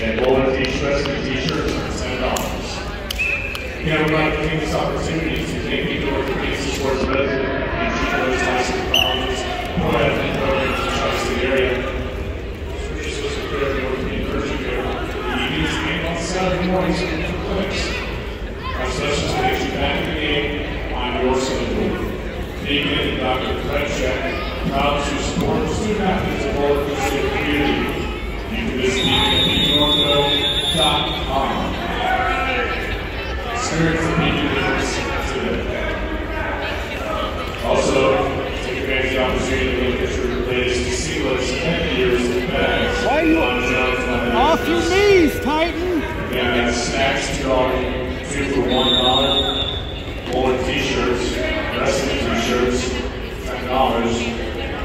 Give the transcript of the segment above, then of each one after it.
And Bowling t-shirts and are seven dollars. Again, we'd like to take this opportunity to thank you for the Kansas Sports resident, and teachers, high school colleges, who been programs in the area. This was a that would be encouraging you. The evenings and on Saturday mornings for clinics. Our sessions will you back in the game on your schedule. Deacon and Dr. Fred and Off your knees, Tyton. That's snacks, dollar, two for one dollar.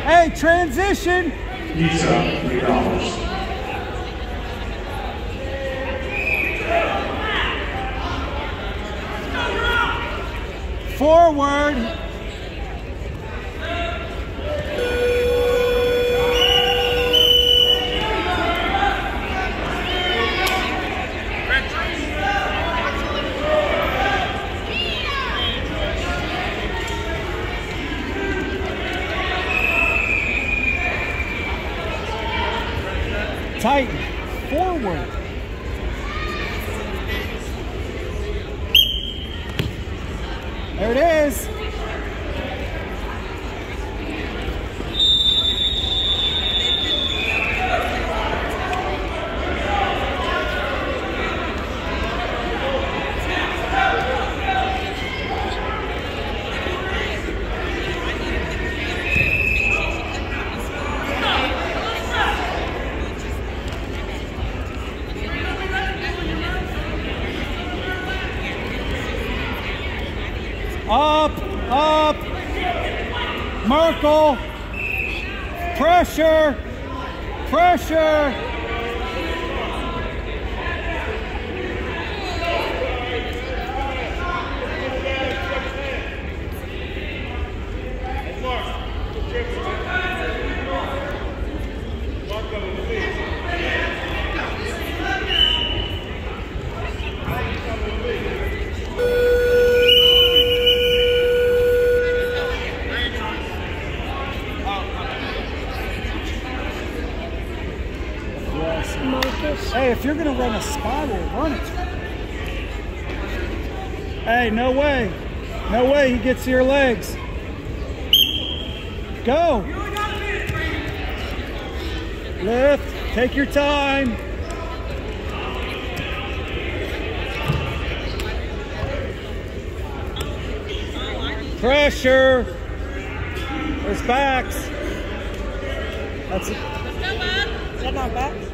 Hey, transition. Pizza, three dollars. Forward. Tighten. Forward. There it is. Up, up. Merkel. Pressure. Pressure. Yes. Hey, if you're gonna run a spiral, run it. Hey, no way. No way he gets to your legs. Go. Lift. Take your time. Pressure. There's backs. That's it. Is that not back?